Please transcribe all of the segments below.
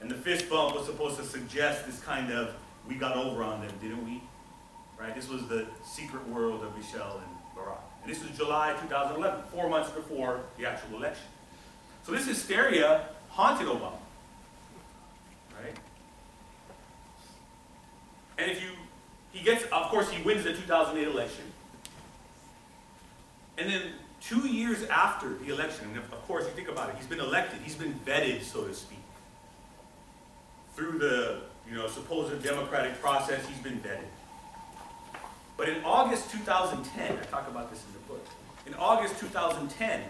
And the fist bump was supposed to suggest this kind of, we got over on them, didn't we? Right? This was the secret world of Michelle and Barack. And this was July 2011, four months before the actual election. So this hysteria haunted Obama. Right? And if you, he gets, of course, he wins the 2008 election. And then two years after the election, and of course, you think about it, he's been elected, he's been vetted, so to speak. Through the you know, supposed democratic process, he's been vetted. But in August 2010, I talk about this in the book, in August 2010,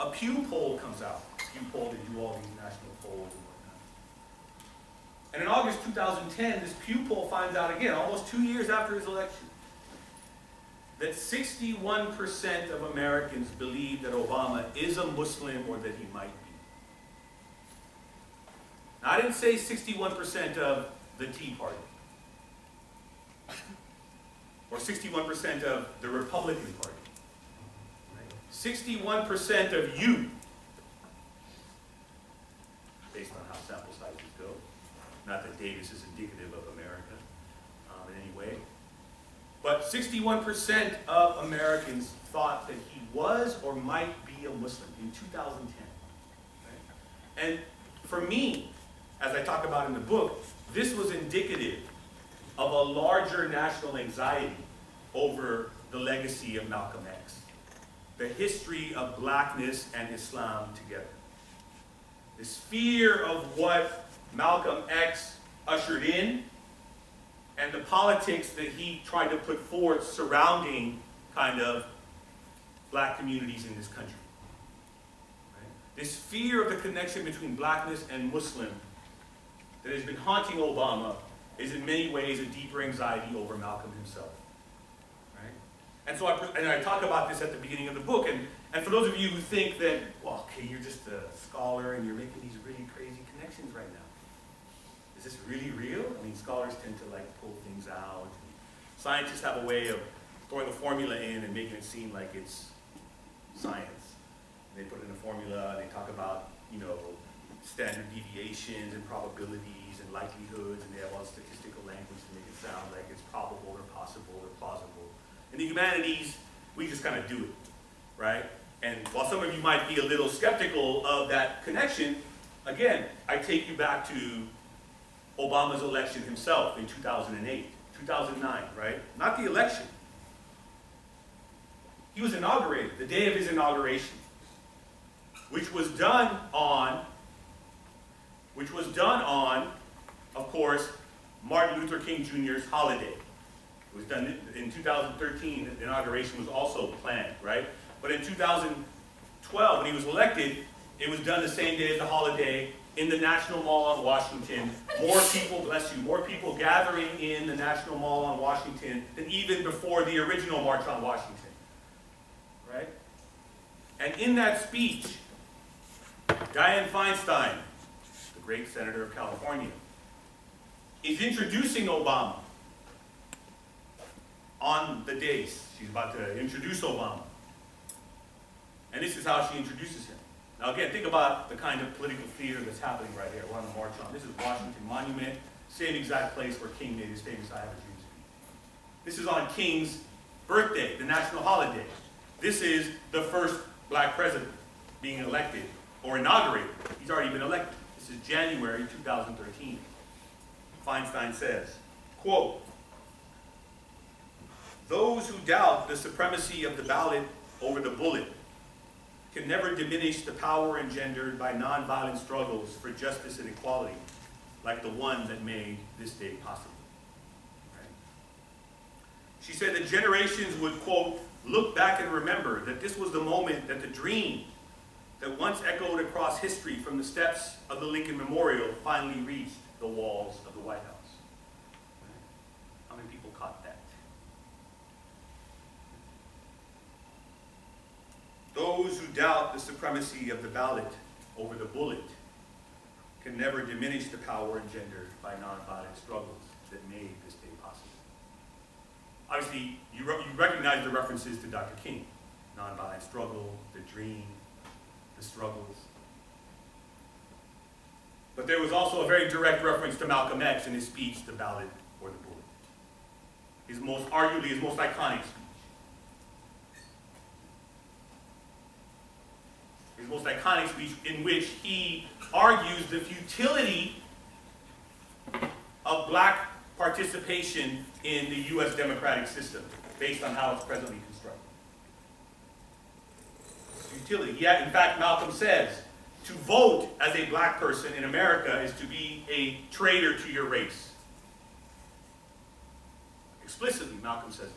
a Pew poll comes out. Pew poll, they do all these national polls and whatnot. And in August 2010, this Pew poll finds out again, almost two years after his election, that 61% of Americans believe that Obama is a Muslim or that he might be. Now, I didn't say 61% of the Tea Party. Or 61% of the Republican Party. 61% of you, based on how sample sizes go, not that Davis is indicative of America um, in any way, but 61% of Americans thought that he was or might be a Muslim in 2010. And for me, as I talk about in the book, this was indicative of a larger national anxiety over the legacy of Malcolm X, the history of blackness and Islam together. This fear of what Malcolm X ushered in and the politics that he tried to put forth surrounding kind of black communities in this country. Right? This fear of the connection between blackness and Muslim that has been haunting Obama is in many ways a deeper anxiety over Malcolm himself. Right? And so I, and I talk about this at the beginning of the book, and, and for those of you who think that, well, okay, you're just a scholar and you're making these really crazy connections right now. Is this really real? I mean, scholars tend to like pull things out. Scientists have a way of throwing a formula in and making it seem like it's science. They put in a formula, they talk about, you know, standard deviations and probabilities and likelihoods, and they have all the statistical language to make it sound like it's probable or possible or plausible. In the humanities, we just kind of do it, right? And while some of you might be a little skeptical of that connection, again, I take you back to Obama's election himself in 2008, 2009, right? Not the election. He was inaugurated, the day of his inauguration, which was done on which was done on, of course, Martin Luther King Jr.'s holiday. It was done in 2013, the inauguration was also planned, right? But in 2012, when he was elected, it was done the same day as the holiday in the National Mall on Washington. More people, bless you, more people gathering in the National Mall on Washington than even before the original March on Washington, right? And in that speech, Dianne Feinstein, great senator of California, is introducing Obama on the days. She's about to introduce Obama. And this is how she introduces him. Now again, think about the kind of political theater that's happening right here. We're on the march on. This is Washington Monument, same exact place where King made his famous I Have a Dream speech. This is on King's birthday, the national holiday. This is the first black president being elected or inaugurated. He's already been elected is January 2013. Feinstein says, quote, those who doubt the supremacy of the ballot over the bullet can never diminish the power engendered by nonviolent struggles for justice and equality, like the one that made this day possible. Right? She said that generations would, quote, look back and remember that this was the moment that the dream that once echoed across history from the steps of the Lincoln Memorial finally reached the walls of the White House. How many people caught that? Those who doubt the supremacy of the ballot over the bullet can never diminish the power engendered by nonviolent struggles that made this day possible. Obviously, you, re you recognize the references to Dr. King. Nonviolent struggle, the dream, the struggles. But there was also a very direct reference to Malcolm X in his speech, The Ballot or the Bullet. His most, arguably his most iconic speech. His most iconic speech in which he argues the futility of black participation in the U.S. democratic system based on how it's presently Futility. Yet, in fact, Malcolm says, to vote as a black person in America is to be a traitor to your race. Explicitly, Malcolm says this.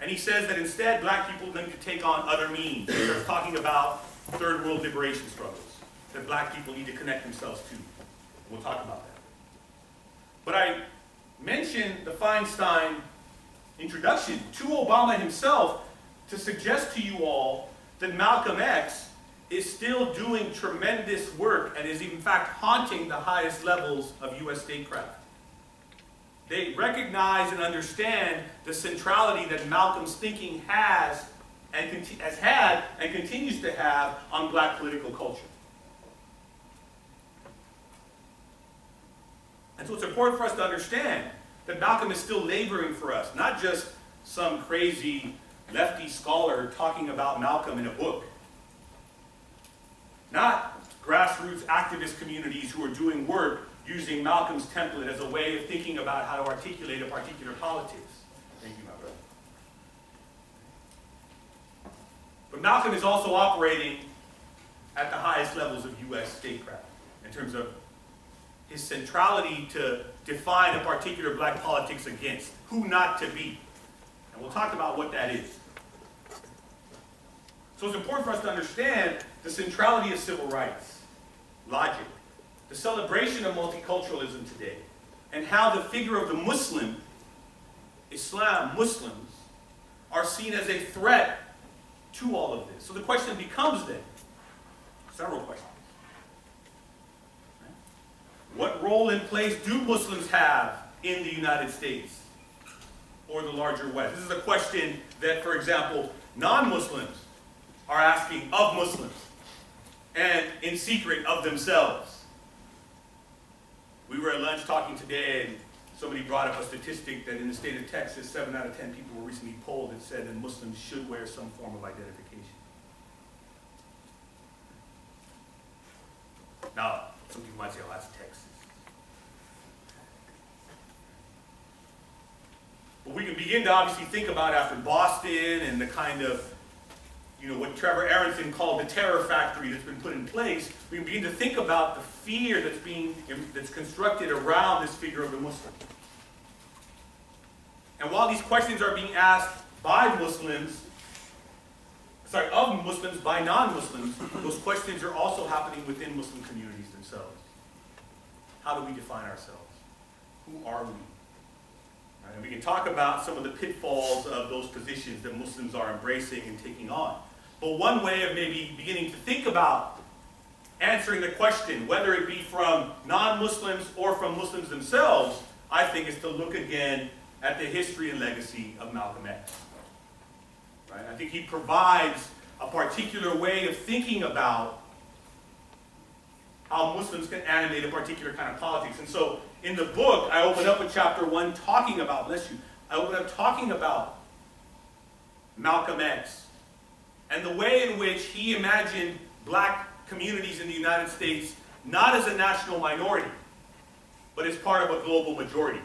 And he says that instead, black people need to take on other means. He starts talking about third world liberation struggles that black people need to connect themselves to. We'll talk about that. But I mentioned the Feinstein introduction to Obama himself to suggest to you all that Malcolm X is still doing tremendous work and is in fact haunting the highest levels of U.S. statecraft. They recognize and understand the centrality that Malcolm's thinking has and has had and continues to have on black political culture. And so it's important for us to understand that Malcolm is still laboring for us, not just some crazy lefty scholar talking about Malcolm in a book. Not grassroots activist communities who are doing work using Malcolm's template as a way of thinking about how to articulate a particular politics. Thank you, my brother. But Malcolm is also operating at the highest levels of U.S. statecraft in terms of his centrality to define a particular black politics against, who not to be. And we'll talk about what that is. So it's important for us to understand the centrality of civil rights, logic, the celebration of multiculturalism today, and how the figure of the Muslim, Islam, Muslims, are seen as a threat to all of this. So the question becomes then, several questions. What role and place do Muslims have in the United States or the larger West? This is a question that, for example, non-Muslims are asking of Muslims and in secret of themselves. We were at lunch talking today and somebody brought up a statistic that in the state of Texas, 7 out of 10 people were recently polled that said that Muslims should wear some form of identification. Now, some people might say, oh, that's Texas. But we can begin to obviously think about after Boston and the kind of you know, what Trevor Aaronson called the terror factory that's been put in place, we begin to think about the fear that's being that's constructed around this figure of the Muslim. And while these questions are being asked by Muslims, sorry, of Muslims by non-Muslims, those questions are also happening within Muslim communities themselves. How do we define ourselves? Who are we? Right? And we can talk about some of the pitfalls of those positions that Muslims are embracing and taking on. But one way of maybe beginning to think about answering the question, whether it be from non-Muslims or from Muslims themselves, I think is to look again at the history and legacy of Malcolm X. Right? I think he provides a particular way of thinking about how Muslims can animate a particular kind of politics. And so in the book, I open up with chapter one talking about, bless you, I open up talking about Malcolm X and the way in which he imagined black communities in the United States not as a national minority, but as part of a global majority.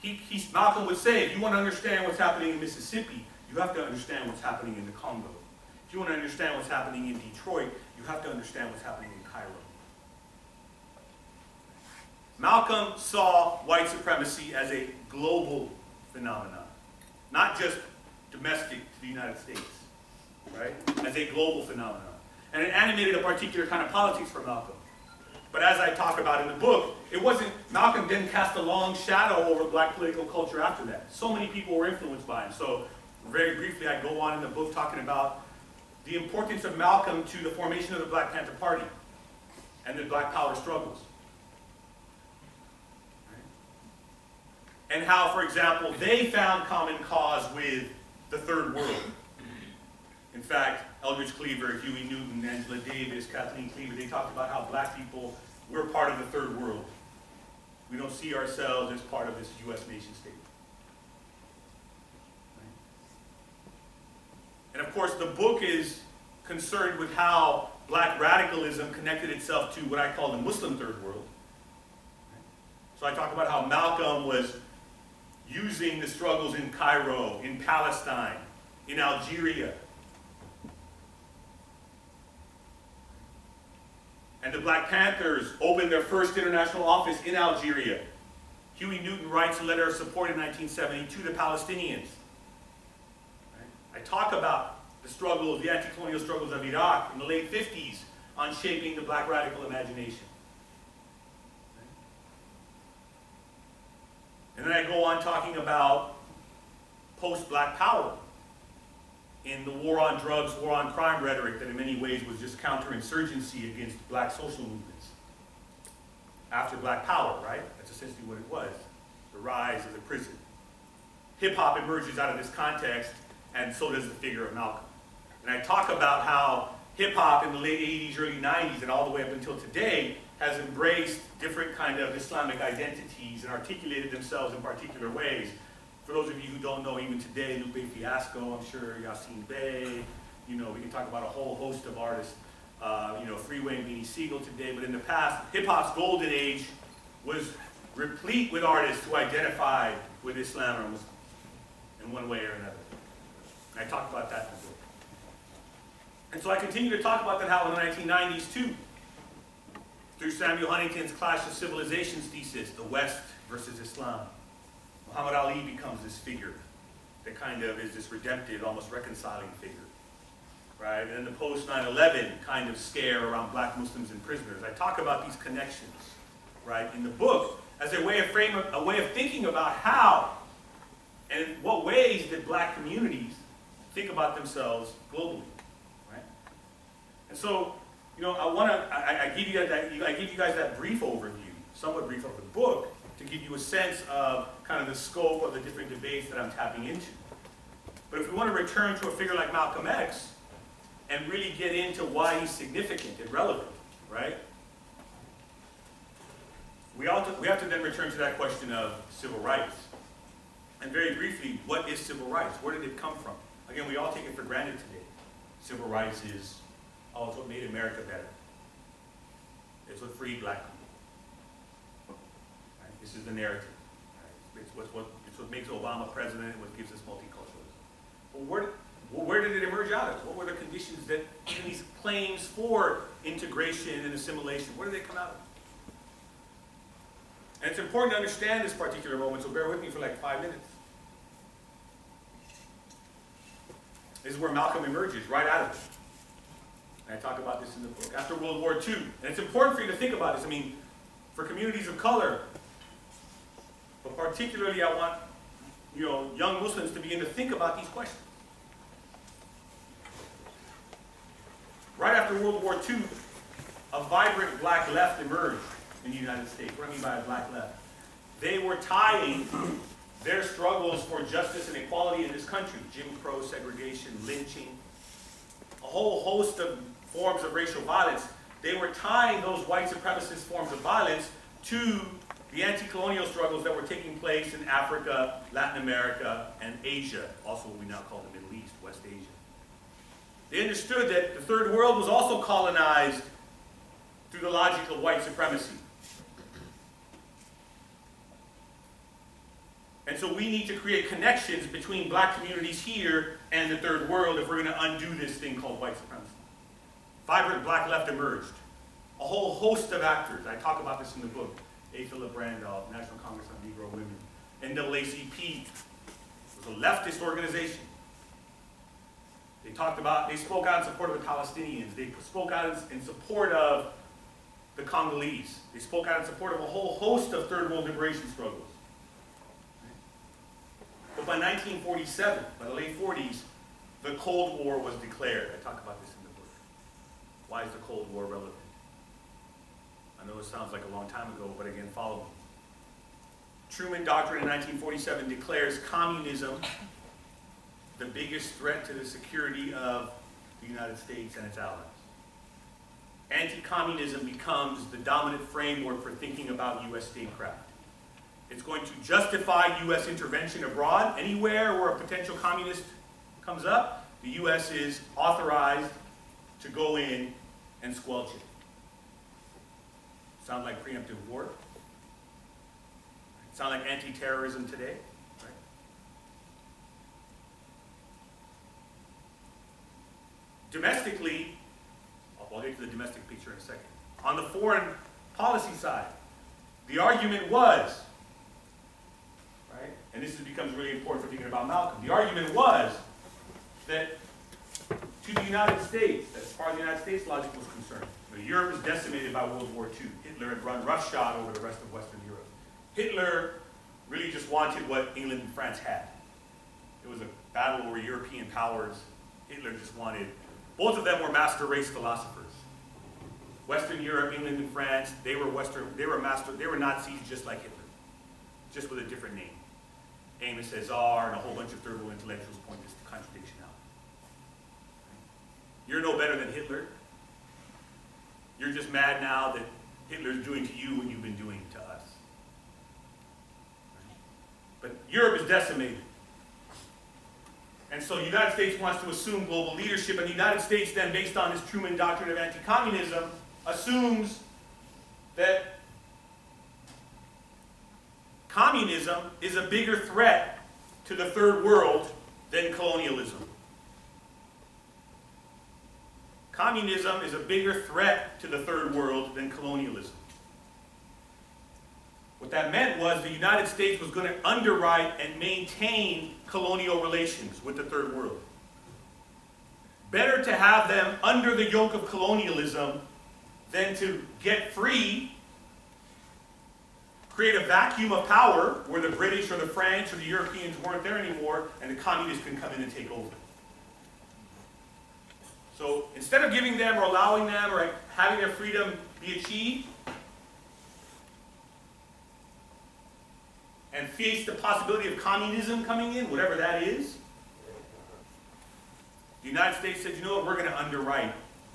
He, he, Malcolm would say, if you want to understand what's happening in Mississippi, you have to understand what's happening in the Congo. If you want to understand what's happening in Detroit, you have to understand what's happening in Cairo. Malcolm saw white supremacy as a global phenomenon, not just domestic to the United States, right? As a global phenomenon. And it animated a particular kind of politics for Malcolm. But as I talk about in the book, it wasn't, Malcolm didn't cast a long shadow over black political culture after that. So many people were influenced by him. So very briefly, I go on in the book talking about the importance of Malcolm to the formation of the Black Panther Party and the black power struggles. And how, for example, they found common cause with the third world In fact, Eldridge Cleaver, Huey Newton, Angela Davis, Kathleen Cleaver, they talked about how black people, we're part of the third world. We don't see ourselves as part of this U.S. nation state. And of course, the book is concerned with how black radicalism connected itself to what I call the Muslim third world. So I talk about how Malcolm was using the struggles in Cairo, in Palestine, in Algeria. And the Black Panthers opened their first international office in Algeria. Huey Newton writes a letter of support in 1972 to the Palestinians. I talk about the struggles, the anti-colonial struggles of Iraq in the late 50s on shaping the black radical imagination. And then I go on talking about post-black power in the war on drugs, war on crime rhetoric that in many ways was just counterinsurgency against black social movements. After black power, right? That's essentially what it was. The rise of the prison. Hip-hop emerges out of this context, and so does the figure of Malcolm. And I talk about how hip-hop in the late 80s, early 90s, and all the way up until today has embraced different kind of Islamic identities and articulated themselves in particular ways. For those of you who don't know, even today, Lupe Fiasco, I'm sure Yasiin Bey, you know, we can talk about a whole host of artists, uh, you know, Freeway and Beanie Sigel today, but in the past, hip-hop's golden age was replete with artists who identified with Islam or Muslim in one way or another. And I talked about that in the book. And so I continue to talk about that how in the 1990s too, through Samuel Huntington's Clash of Civilizations thesis, the West versus Islam. Muhammad Ali becomes this figure that kind of is this redemptive, almost reconciling figure. Right? And then the post 9-11 kind of scare around black Muslims and prisoners. I talk about these connections, right, in the book as a way of frame a way of thinking about how and in what ways did black communities think about themselves globally. Right? And so you know, I want to, I, I, give you that, I give you guys that brief overview, somewhat brief of the book, to give you a sense of kind of the scope of the different debates that I'm tapping into. But if we want to return to a figure like Malcolm X and really get into why he's significant and relevant, right? We, all we have to then return to that question of civil rights. And very briefly, what is civil rights? Where did it come from? Again, we all take it for granted today. Civil rights is Oh, it's what made America better. It's what freed black people. Right? This is the narrative. Right? It's, what, what, it's what makes Obama president and what gives us multiculturalism. But where, where did it emerge out of? What were the conditions that these claims for integration and assimilation, where did they come out of? And it's important to understand this particular moment, so bear with me for like five minutes. This is where Malcolm emerges, right out of it. And I talk about this in the book. After World War II, and it's important for you to think about this. I mean, for communities of color, but particularly I want you know, young Muslims to begin to think about these questions. Right after World War II, a vibrant black left emerged in the United States. What I mean by a black left? They were tying their struggles for justice and equality in this country, Jim Crow, segregation, lynching, a whole host of forms of racial violence, they were tying those white supremacist forms of violence to the anti-colonial struggles that were taking place in Africa, Latin America, and Asia, also what we now call the Middle East, West Asia. They understood that the third world was also colonized through the logic of white supremacy. And so we need to create connections between black communities here and the third world if we're going to undo this thing called white supremacy vibrant black left emerged. A whole host of actors. I talk about this in the book. A. Philip Randolph, National Congress on Negro Women. NAACP was a leftist organization. They talked about, they spoke out in support of the Palestinians. They spoke out in support of the Congolese. They spoke out in support of a whole host of third world liberation struggles. But by 1947, by the late 40s, the Cold War was declared. I talk about this why is the Cold War relevant? I know it sounds like a long time ago, but again, follow me. Truman Doctrine in 1947 declares communism the biggest threat to the security of the United States and its allies. Anti-communism becomes the dominant framework for thinking about U.S. statecraft. It's going to justify U.S. intervention abroad. Anywhere where a potential communist comes up, the U.S. is authorized to go in and squelch it. Sound like preemptive war? Sound like anti-terrorism today? Right? Domestically, I'll get to the domestic picture in a second. On the foreign policy side, the argument was, right, and this becomes really important for thinking about Malcolm, the argument was that to the United States, as far as the United States logic was concerned, Europe was decimated by World War II. Hitler had run roughshod over the rest of Western Europe. Hitler really just wanted what England and France had. It was a battle over European powers. Hitler just wanted, both of them were master race philosophers. Western Europe, England and France, they were Western, they were master, they were Nazis just like Hitler, just with a different name. Aimé Césaire and a whole bunch of third world intellectuals point this to contradiction. You're no better than Hitler. You're just mad now that Hitler's doing to you what you've been doing to us. But Europe is decimated. And so the United States wants to assume global leadership, and the United States then, based on this Truman doctrine of anti-communism, assumes that communism is a bigger threat to the third world than colonialism. Communism is a bigger threat to the third world than colonialism. What that meant was the United States was going to underwrite and maintain colonial relations with the third world. Better to have them under the yoke of colonialism than to get free, create a vacuum of power where the British or the French or the Europeans weren't there anymore and the communists can come in and take over. So instead of giving them or allowing them or having their freedom be achieved, and face the possibility of communism coming in, whatever that is, the United States said, you know what, we're going to underwrite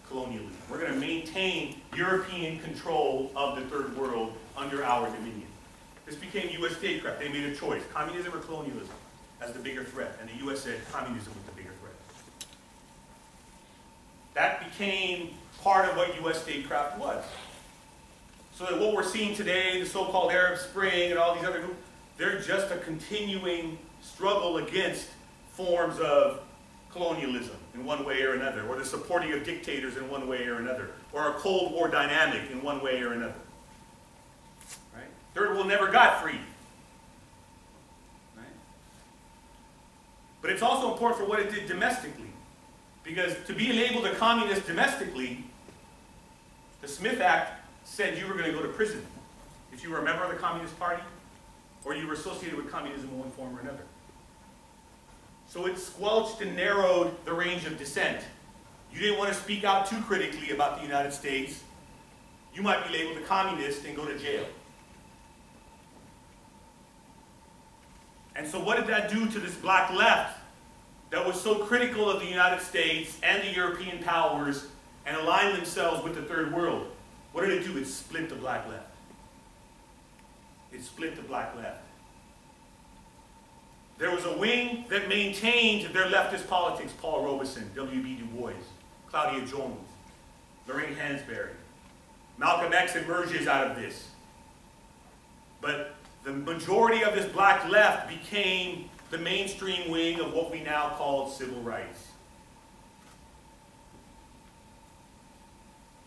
colonialism. We're going to maintain European control of the third world under our dominion. This became U.S. statecraft. They made a choice, communism or colonialism, as the bigger threat. And the U.S. said communism was. That became part of what U.S. statecraft was. So that what we're seeing today, the so-called Arab Spring and all these other, they're just a continuing struggle against forms of colonialism in one way or another, or the supporting of dictators in one way or another, or a Cold War dynamic in one way or another. Right? Third world never got free. Right? But it's also important for what it did domestically. Because to be labeled a communist domestically, the Smith Act said you were going to go to prison if you were a member of the Communist Party or you were associated with communism in one form or another. So it squelched and narrowed the range of dissent. You didn't want to speak out too critically about the United States. You might be labeled a communist and go to jail. And so what did that do to this black left that was so critical of the United States and the European powers and aligned themselves with the third world? What did it do? It split the black left. It split the black left. There was a wing that maintained their leftist politics, Paul Robeson, W.B. Du Bois, Claudia Jones, Lorraine Hansberry. Malcolm X emerges out of this. But the majority of this black left became the mainstream wing of what we now call civil rights.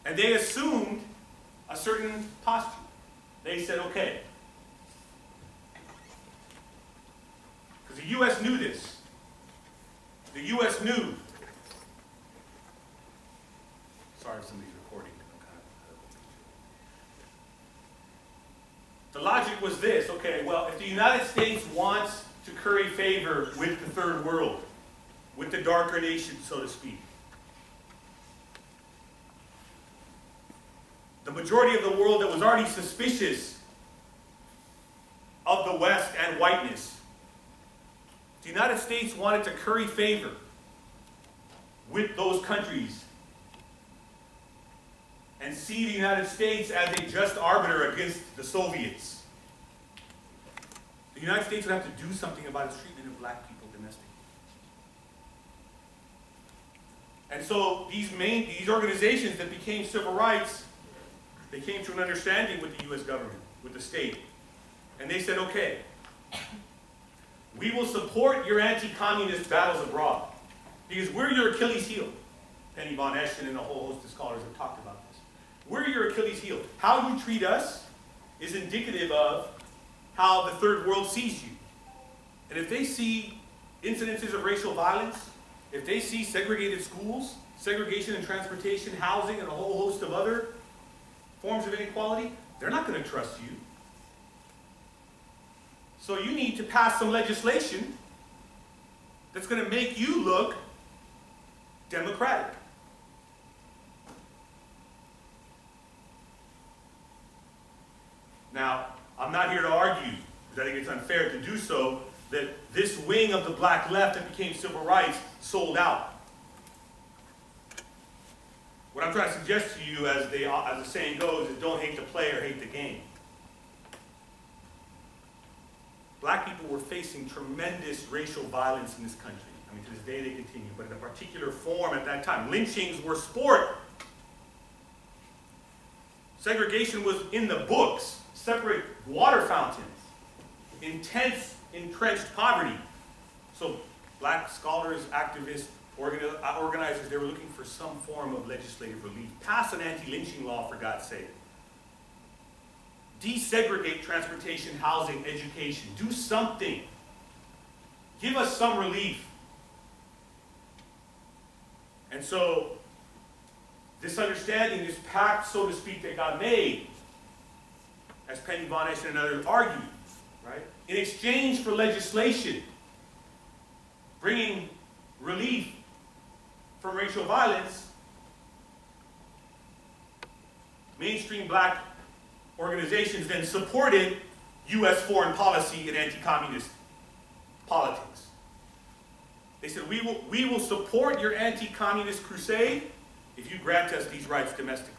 And they assumed a certain posture. They said, okay, Because the U.S. knew this. The U.S. knew. Sorry if somebody's recording. The logic was this, okay, well, if the United States wants to curry favor with the third world, with the darker nations, so to speak, the majority of the world that was already suspicious of the West and whiteness the United States wanted to curry favor with those countries and see the United States as a just arbiter against the Soviets. The United States would have to do something about its treatment of black people domestically. And so these main these organizations that became civil rights, they came to an understanding with the US government, with the state. And they said, okay, we will support your anti-communist battles abroad because we're your Achilles heel. Penny Von Eschen and a whole host of scholars have talked about this. We're your Achilles heel. How you treat us is indicative of how the third world sees you. And if they see incidences of racial violence, if they see segregated schools, segregation in transportation, housing, and a whole host of other forms of inequality, they're not going to trust you. So you need to pass some legislation that's going to make you look democratic. Now, I'm not here to argue, because I think it's unfair to do so, that this wing of the black left that became civil rights sold out. What I'm trying to suggest to you, as, as the saying goes, is don't hate the player, hate the game. Black people were facing tremendous racial violence in this country. I mean, to this day they continue, but in a particular form at that time. Lynchings were sport. Segregation was in the books separate water fountains, intense, entrenched poverty. So black scholars, activists, uh, organizers, they were looking for some form of legislative relief. Pass an anti-lynching law, for God's sake. Desegregate transportation, housing, education. Do something. Give us some relief. And so, this understanding, this pact, so to speak, that God made, as Penny Von Eschen and others argued, right? In exchange for legislation bringing relief from racial violence, mainstream black organizations then supported U.S. foreign policy and anti-communist politics. They said, we will, we will support your anti-communist crusade if you grant us these rights domestically.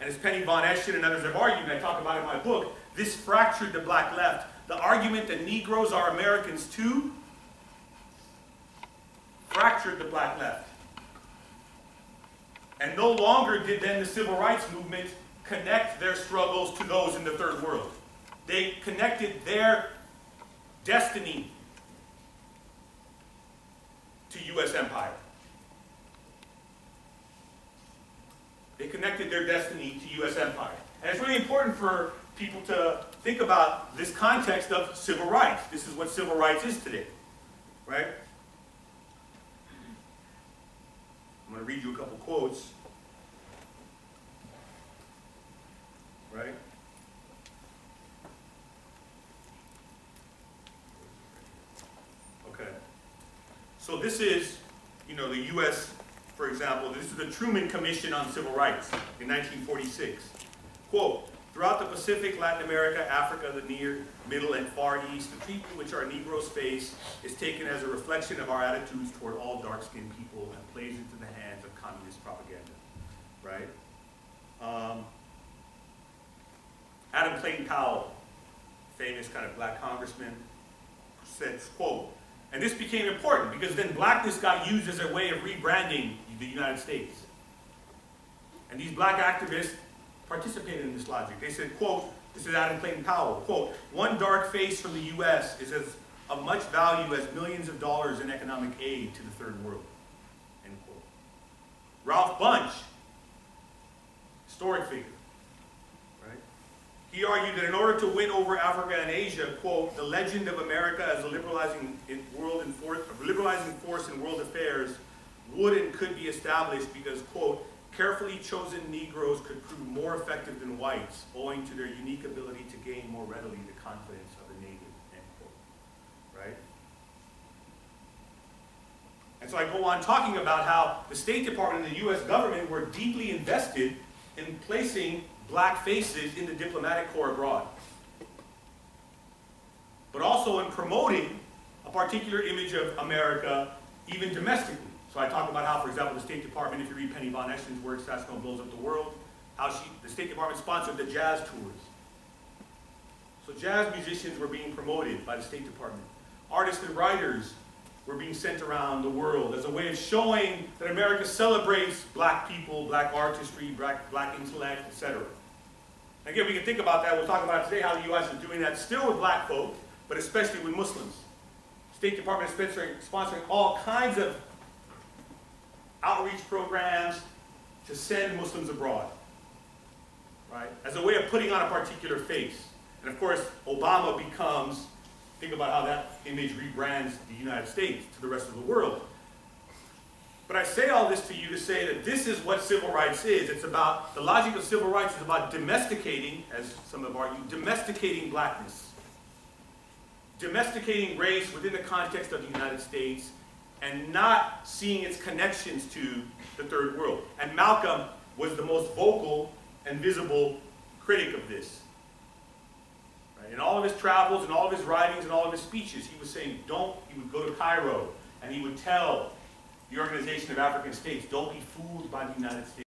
And as Penny Von Eschen and others have argued, and I talk about in my book, this fractured the black left. The argument that Negroes are Americans too fractured the black left. And no longer did then the civil rights movement connect their struggles to those in the third world. They connected their destiny to U.S. empire. Connected their destiny to U.S. empire. And it's really important for people to think about this context of civil rights. This is what civil rights is today, right? I'm going to read you a couple quotes, right? Okay. So this is, you know, the U.S for example, this is the Truman Commission on Civil Rights in 1946. Quote, throughout the Pacific, Latin America, Africa, the Near, Middle, and Far East, the treatment which our Negroes face is taken as a reflection of our attitudes toward all dark-skinned people and plays into the hands of communist propaganda, right? Um, Adam Clayton Powell, famous kind of black congressman, says, quote, and this became important because then blackness got used as a way of rebranding the United States. And these black activists participated in this logic. They said, quote, this is Adam Clayton Powell, quote, one dark face from the U.S. is as of much value as millions of dollars in economic aid to the third world, end quote. Ralph Bunche, historic figure, right? He argued that in order to win over Africa and Asia, quote, the legend of America as a liberalizing, world in force, liberalizing force in world affairs would and could be established because, quote, carefully chosen Negroes could prove more effective than whites owing to their unique ability to gain more readily the confidence of the native, end quote, right? And so I go on talking about how the State Department and the U.S. government were deeply invested in placing black faces in the diplomatic corps abroad, but also in promoting a particular image of America even domestically. So I talk about how, for example, the State Department, if you read Penny Von Eschen's work, Satchmo Blows Up the World, how she, the State Department sponsored the jazz tours. So jazz musicians were being promoted by the State Department. Artists and writers were being sent around the world as a way of showing that America celebrates black people, black artistry, black, black intellect, etc. Again, we can think about that. We'll talk about today how the U.S. is doing that still with black folk, but especially with Muslims. State Department is sponsoring, sponsoring all kinds of outreach programs to send Muslims abroad, right? As a way of putting on a particular face. And of course, Obama becomes, think about how that image rebrands the United States to the rest of the world. But I say all this to you to say that this is what civil rights is. It's about, the logic of civil rights is about domesticating, as some have argued, domesticating blackness. Domesticating race within the context of the United States and not seeing its connections to the third world. And Malcolm was the most vocal and visible critic of this. Right? In all of his travels and all of his writings and all of his speeches, he was saying, don't, he would go to Cairo and he would tell the Organization of African States, don't be fooled by the United States.